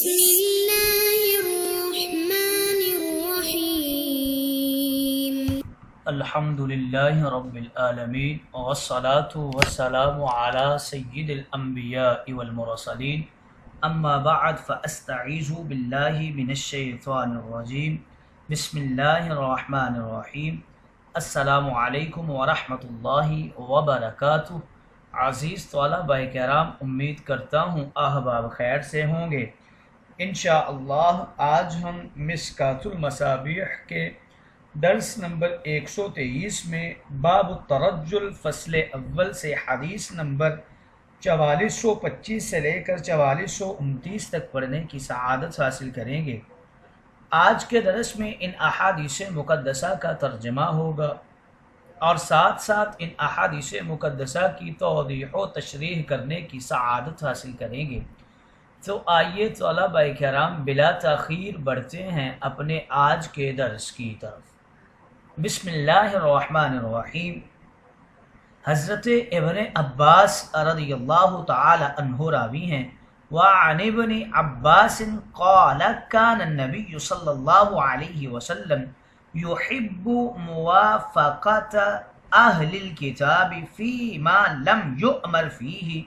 بسم الله الرحمن الرحيم الحمد لله رب العالمين والصلاة والسلام على سيد الأنبياء والمرسلين أما بعد فأستعيذ بالله من الشيطان الرجيم بسم الله الرحمن الرحيم السلام علیکم ورحمۃ اللہ وبرکاتہ عزیز طلبہ کرام امید کرتا ہوں احباب خیر سے ہوں گے انشاءاللہ آج ہم مسکات المصابیح کے درس نمبر 123 میں باب الترجل فصل اول سے حدیث نمبر 4425 سے لے کر 4429 تک پڑھنے کی سعادت حاصل کریں گے۔ آج کے درس میں ان احادیث مقدسہ کا ترجمہ ہوگا اور ساتھ ساتھ ان احادیث مقدسہ کی توضیح و تشریح کرنے کی سعادت حاصل کریں گے۔ تو آئیے طلبہ کرام بلا تاخیر بڑھتے ہیں اپنے آج کے درس کی طرف۔ بسم اللہ الرحمن الرحیم۔ حضرت ابن عباس رضی اللہ تعالی عنہ راوی ہیں۔ وعن ابن عباس قال كان النبي صلى الله عليه وسلم يحب موافقة أهل الكتاب فيما لم يؤمر فيه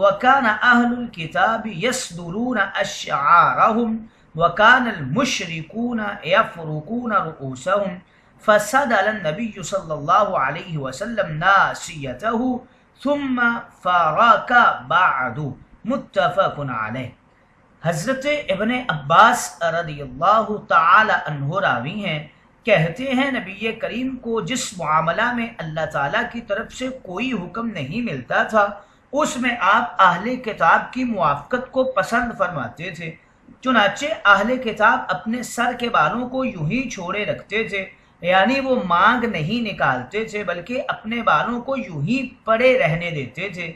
وكان أهل الكتاب يصدرون أشعارهم وكان المشركون يفرقون رؤوسهم فسدل النبي صلى الله عليه وسلم ناسيته ثم فارق بعد. متفق علیہ. حضرت ابن عباس رضی اللہ تعالی عنہ راوی ہیں، کہتے ہیں نبی کریم کو جس معاملہ میں اللہ تعالیٰ کی طرف سے کوئی حکم نہیں ملتا تھا اس میں آپ اہل کتاب کی موافقت کو پسند فرماتے تھے، چنانچہ اہل کتاب اپنے سر کے بالوں کو یوں ہی چھوڑے رکھتے تھے یعنی وہ مانگ نہیں نکالتے تھے، بلکہ اپنے بالوں کو یوں ہی پڑے رہنے دیتے تھے۔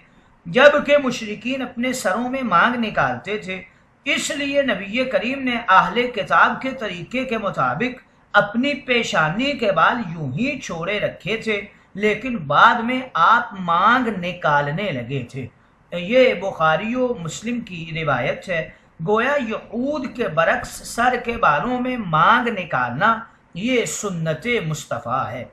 جبکہ مشرقین اپنے سروں میں مانگ نکالتے تھے، اس لیے نبی کریم نے اہل کتاب کے طریقے کے مطابق اپنی پیشانی کے بال یوں ہی چھوڑے رکھے تھے۔ لیکن بعد میں آپ مانگ نکالنے لگے تھے۔ یہ بخاری و مسلم کی روایت ہے۔ گویا یعود کے برعکس سر کے بالوں میں مانگ نکالنا یہ سنت مصطفیٰ ہے۔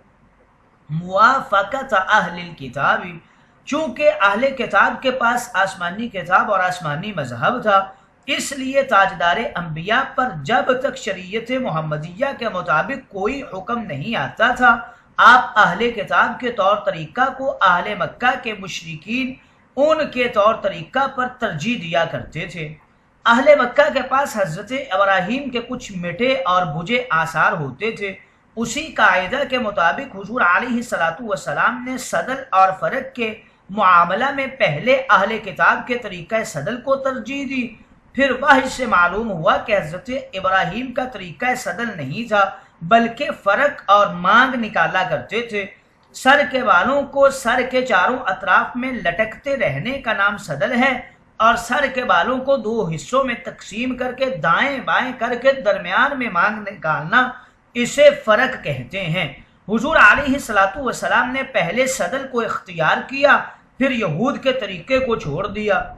موافقت اہل کتابی چونکہ اہل کتاب کے پاس آسمانی کتاب اور آسمانی مذہب تھا، اس لیے تاجدار انبیاء پر جب تک شریعت محمدیہ کے مطابق کوئی حکم نہیں آتا تھا آپ اہل کتاب کے طور طریقہ کو اہل مکہ کے مشرقین ان کے طور طریقہ پر ترجیح دیا کرتے تھے۔ اہل مکہ کے پاس حضرت ابراہیم کے کچھ مٹے اور بجے آثار ہوتے تھے۔ اسی قاعدہ کے مطابق حضور علیہ صلاۃ والسلام نے صدل اور فرق کے معاملہ میں پہلے اہل کتاب کے طریقہ صدل کو ترجیح دی۔ پھر وہ سے معلوم ہوا کہ حضرت ابراہیم کا طریقہ صدل نہیں تھا۔ بلکہ فرق اور مانگ نکالا کرتے تھے۔ سر کے بالوں کو سر کے چاروں اطراف میں لٹکتے رہنے کا نام صدل ہے اور سر کے بالوں کو دو حصوں میں تقسیم کر کے دائیں بائیں کر کے درمیان میں مانگ نکالنا اسے فرق کہتے ہیں۔ حضور علیہ صلاۃ والسلام نے پہلے صدل کو اختیار کیا، پھر یہود کے طریقے کو چھوڑ دیا۔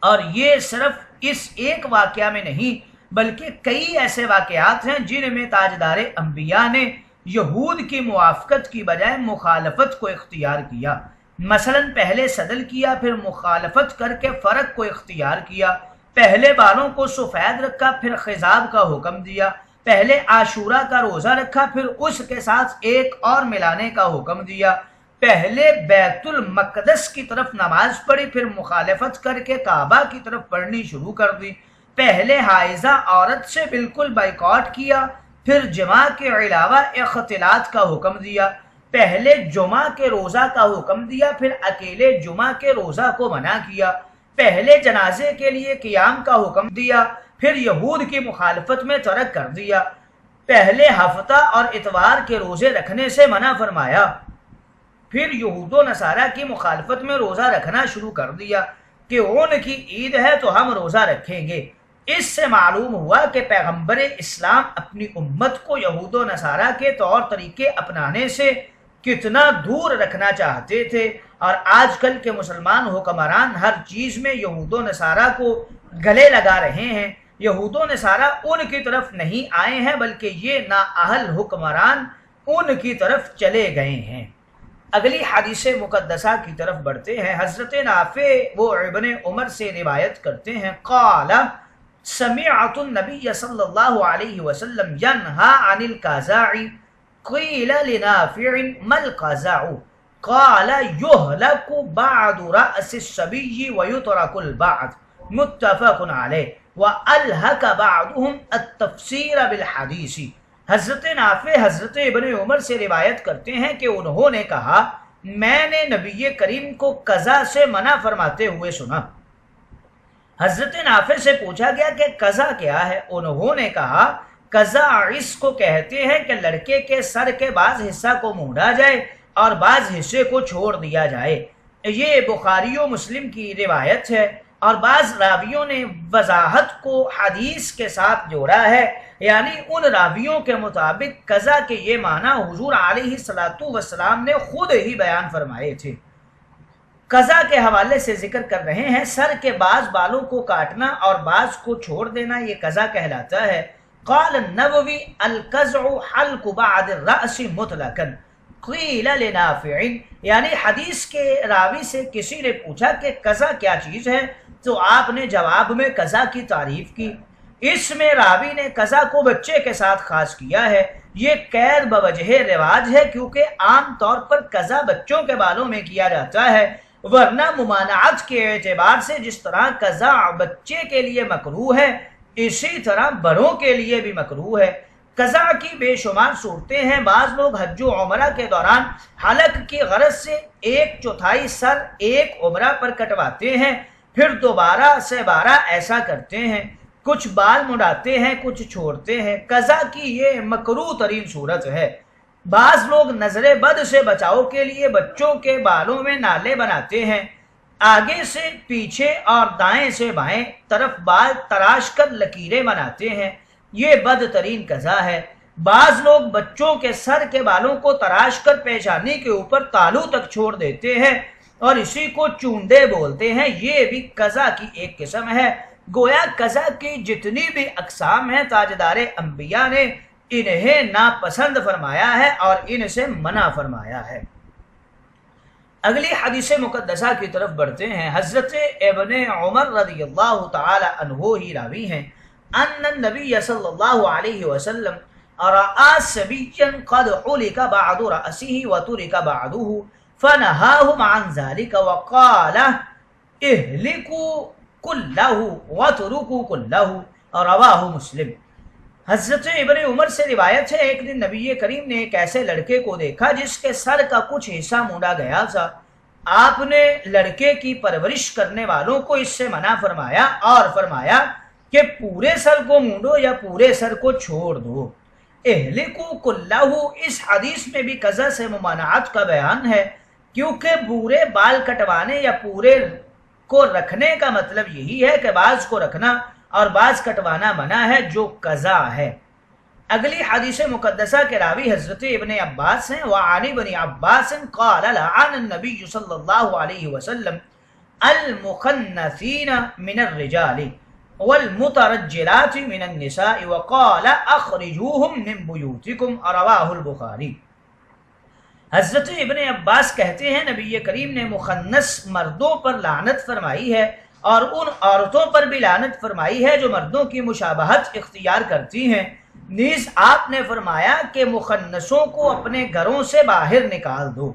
اور یہ صرف اس ایک واقعہ میں نہیں بلکہ کئی ایسے واقعات ہیں جن میں تاجدار انبیاء نے یہود کی موافقت کی بجائے مخالفت کو اختیار کیا۔ مثلا پہلے صدل کیا، پھر مخالفت کر کے فرق کو اختیار کیا۔ پہلے بالوں کو سفید رکھا، پھر خزاب کا حکم دیا۔ پہلے عاشورہ کا روزہ رکھا، پھر اس کے ساتھ ایک اور ملانے کا حکم دیا۔ پہلے بیت المقدس کی طرف نماز پڑھی، پھر مخالفت کر کے کعبہ کی طرف پڑھنی شروع کر دی۔ پہلے حائزہ عورت سے بالکل بائیکاٹ کیا، پھر جمعہ کے علاوہ اختلاط کا حکم دیا۔ پہلے جمعہ کے روزہ کا حکم دیا، پھر اکیلے جمعہ کے روزہ کو منع کیا۔ پہلے جنازے کے لیے قیام کا حکم دیا، پھر یہود کی مخالفت میں ترک کر دیا۔ پہلے ہفتہ اور اتوار کے روزے رکھنے سے منع فرمایا۔ پھر یہود و نصارہ کی مخالفت میں روزہ رکھنا شروع کر دیا کہ ان کی عید ہے تو ہم روزہ رکھیں گے۔ اس سے معلوم ہوا کہ پیغمبر اسلام اپنی امت کو یہود و نصارہ کے طور طریقے اپنانے سے کتنا دور رکھنا چاہتے تھے اور آج کل کے مسلمان حکمران ہر چیز میں یہود و نصارہ کو گلے لگا رہے ہیں۔ یہود و نصارہ ان کی طرف نہیں آئے ہیں بلکہ یہ نااہل حکمران ان کی طرف چلے گئے ہیں۔ اگلی حدیث مقدسہ کی طرف بڑھتے ہیں۔ حضرت نافع وہ ابن عمر سے روایت کرتے ہیں۔ قال سمعت النبی صلی اللہ علیہ وسلم ینہا عن القزاع قیل لنافع ما القزاع قال يهلك بعد رأس السبي ويترك البعض متفق علیہ وَأَلْهَكَ بَعْدُهُمْ التَّفْسِيرَ بِالْحَدِيثِ حضرت نافع، حضرت ابن عمر سے روایت کرتے ہیں کہ انہوں نے کہا، میں نے نبی کریم کو قضا سے منع فرماتے ہوئے سنا۔ حضرت نافع سے پوچھا گیا کہ قضا کیا ہے؟ انہوں نے کہا، قضا اس کو کہتے ہیں کہ لڑکے کے سر کے بعض حصہ کو مونڈا جائے اور بعض حصے کو چھوڑ دیا جائے۔ یہ بخاری و مسلم کی روایت ہے اور بعض راویوں نے وضاحت کو حدیث کے ساتھ جوڑا ہے۔ یعنی ان راویوں کے مطابق قضا کے یہ معنی حضور علیہ صلاۃ وسلام نے خود ہی بیان فرمائے تھے۔ قضا کے حوالے سے ذکر کر رہے ہیں، سر کے بعض بالوں کو کاٹنا اور بعض کو چھوڑ دینا، یہ قضا کہلاتا ہے۔ قال النووی القزع حلق بعد الرأس مطلقا۔ قیل لنافع یعنی حدیث کے راوی سے کسی نے پوچھا کہ قضا کیا چیز ہے، تو آپ نے جواب میں قضا کی تعریف کی۔ اس میں راوی نے قضا کو بچے کے ساتھ خاص کیا ہے۔ یہ قید بوجہ رواج ہے کیونکہ عام طور پر قضا بچوں کے بالوں میں کیا جاتا ہے۔ ورنہ ممانعت کے اعتبار سے جس طرح قضا بچے کے لیے مکرو ہے، اسی طرح بڑوں کے لیے بھی مکرو ہے۔ قضا کی بے شمار صورتیں ہیں۔ بعض لوگ حج و عمرہ کے دوران حلق کی غرض سے ایک چوتھائی سر ایک عمرہ پر کٹواتے ہیں، پھر دوبارہ سے بارہ ایسا کرتے ہیں۔ کچھ بال مڑاتے ہیں، کچھ چھوڑتے ہیں۔ قضا کی یہ مکرو ترین صورت ہے۔ بعض لوگ نظر بد سے بچاؤ کے لیے بچوں کے بالوں میں نالے بناتے ہیں۔ آگے سے، پیچھے اور دائیں سے بائیں طرف بال تراش کر لکیریں بناتے ہیں۔ یہ بد ترین قضا ہے۔ بعض لوگ بچوں کے سر کے بالوں کو تراش کر پیشانی کے اوپر تالو تک چھوڑ دیتے ہیں اور اسی کو چونڈے بولتے ہیں۔ یہ بھی قضا کی ایک قسم ہے۔ گویا قضا کی جتنی بھی اقسام ہیں تاجدار انبیاء نے انہیں ناپسند فرمایا ہے اور ان سے منع فرمایا ہے۔ اگلی حدیث مقدسہ کی طرف بڑھتے ہیں۔ حضرت ابن عمر رضی اللہ تعالی عنہ ہی راوی ہیں۔ ان النبی صلی اللہ علیہ وسلم رآ سبیا قد حلق بعد رأسه وترك بعده فنهاهم عن ذلك وقال اهلكوا كله وتركوا كله رواہ مسلم۔ حضرت ابن عمر سے روایت ہے، ایک دن نبی کریم نے ایک ایسے لڑکے کو دیکھا جس کے سر کا کچھ حصہ مونڈا گیا تھا۔ آپ نے لڑکے کی پرورش کرنے والوں کو اس سے منع فرمایا اور فرمایا کہ پورے سر کو مونڈو یا پورے سر کو چھوڑ دو۔ اہلکو کلہ اس حدیث میں بھی قضا سے ممانعات کا بیان ہے۔ کیونکہ پورے بال کٹوانے یا پورے کو رکھنے کا مطلب یہی ہے کہ بعض کو رکھنا اور بعض کٹوانا منع ہے جو قضا ہے۔ اگلی حدیث مقدسہ کے راوی حضرت ابن عباس ہیں وعانی بن عباس قال لعن النبی صلی اللہ علیہ وسلم المخنثین من الرجال والمترجلات من النساء وقال اخرجوهم من بیوتکم رواہ البخاری۔ حضرت ابن عباس کہتے ہیں، نبی کریم نے مخنث مردوں پر لعنت فرمائی ہے اور ان عورتوں پر بھی لعنت فرمائی ہے جو مردوں کی مشابہت اختیار کرتی ہیں۔ نیز آپ نے فرمایا کہ مخنصوں کو اپنے گھروں سے باہر نکال دو۔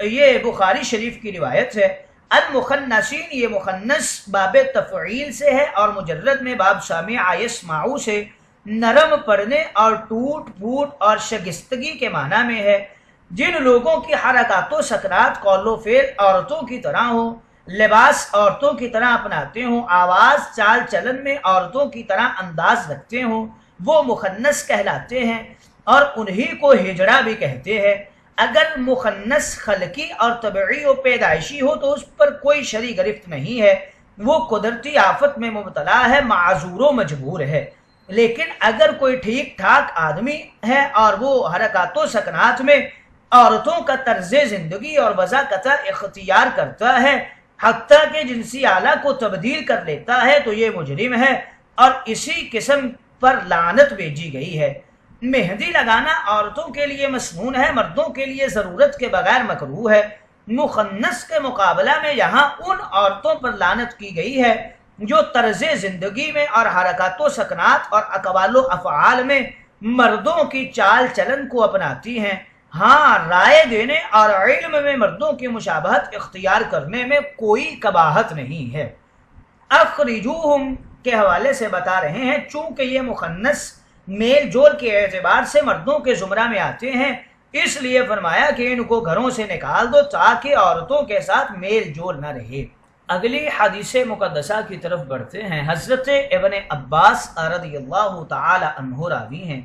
یہ بخاری شریف کی روایت ہے۔ المخنسین یہ مخنص باب تفعیل سے ہے اور مجرد میں باب سامع آئس معو سے۔ نرم پڑنے اور ٹوٹ پھوٹ اور شگستگی کے معنی میں ہے۔ جن لوگوں کی حرکات و سکرات قول و فیل عورتوں کی طرح ہوں لباس عورتوں کی طرح اپناتے ہوں، آواز، چال چلن میں عورتوں کی طرح انداز رکھتے ہوں، وہ مخنص کہلاتے ہیں اور انہی کو ہجڑا بھی کہتے ہیں۔ اگر مخنص خلقی اور طبعی و پیدائشی ہو تو اس پر کوئی شری گرفت نہیں ہے۔ وہ قدرتی آفت میں مبتلا ہے، معذور و مجبور ہے۔ لیکن اگر کوئی ٹھیک ٹھاک آدمی ہے اور وہ حرکات و سکنات میں عورتوں کا طرز زندگی اور وضاقت اختیار کرتا ہے حتیٰ کہ جنسی آلہ کو تبدیل کر لیتا ہے تو یہ مجرم ہے اور اسی قسم پر لعنت بھیجی گئی ہے۔ مہندی لگانا عورتوں کے لیے مسنون ہے، مردوں کے لیے ضرورت کے بغیر مکروح ہے۔ مخنص کے مقابلہ میں یہاں ان عورتوں پر لانت کی گئی ہے جو طرز زندگی میں اور حرکات و سکنات اور اقوال و افعال میں مردوں کی چال چلن کو اپناتی ہیں۔ ہاں رائے دینے اور علم میں مردوں کی مشابہت اختیار کرنے میں کوئی کباہت نہیں ہے۔ اخرجوہم کے حوالے سے بتا رہے ہیں، چونکہ یہ مخنص میل جول کے اعتبار سے مردوں کے زمرہ میں آتے ہیں، اس لیے فرمایا کہ ان کو گھروں سے نکال دو تاکہ عورتوں کے ساتھ میل جول نہ رہے۔ اگلی حدیث مقدسہ کی طرف بڑھتے ہیں، حضرت ابن عباس رضی اللہ تعالی عنہ راوی ہیں۔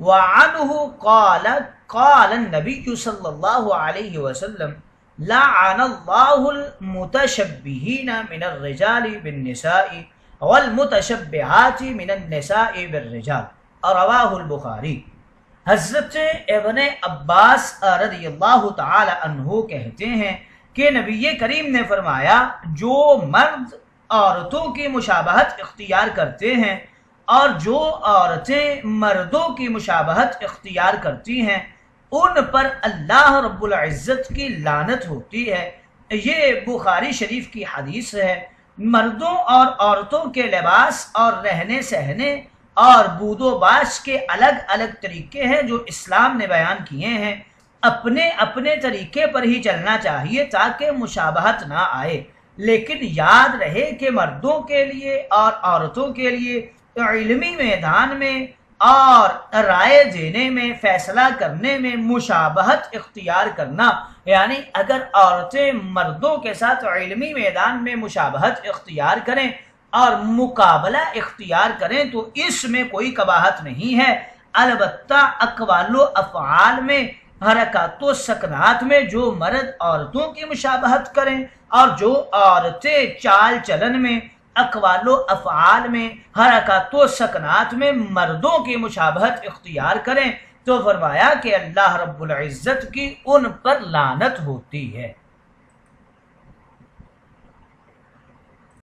وعنہ قال قال النبی صلی اللہ علیہ وسلم، لعن اللہ المتشبہین من الرجال بالنساء والمتشبہات من النساء بالرجال. رواہ البخاری. حضرت ابن عباس رضی اللہ تعالی عنہ کہتے ہیں کہ نبی کریم نے فرمایا، جو مرد عورتوں کی مشابہت اختیار کرتے ہیں اور جو عورتیں مردوں کی مشابہت اختیار کرتی ہیں، ان پر اللہ رب العزت کی لانت ہوتی ہے۔ یہ بخاری شریف کی حدیث ہے۔ مردوں اور عورتوں کے لباس اور رہنے سہنے اور بود و باش کے الگ الگ طریقے ہیں جو اسلام نے بیان کیے ہیں۔ اپنے اپنے طریقے پر ہی چلنا چاہیے تاکہ مشابہت نہ آئے۔ لیکن یاد رہے کہ مردوں کے لیے اور عورتوں کے لیے علمی میدان میں اور رائے دینے میں، فیصلہ کرنے میں مشابہت اختیار کرنا۔ یعنی اگر عورتیں مردوں کے ساتھ علمی میدان میں مشابہت اختیار کریں اور مقابلہ اختیار کریں تو اس میں کوئی کباہت نہیں ہے۔ البتہ اقوال و افعال میں، حرکات و سکنات میں جو مرد عورتوں کی مشابہت کریں اور جو عورتیں چال چلن میں اقوال و افعال میں، حرکات و سکنات میں مردوں کی مشابہت اختیار کریں تو فرمایا کہ اللہ رب العزت کی ان پر لانت ہوتی ہے۔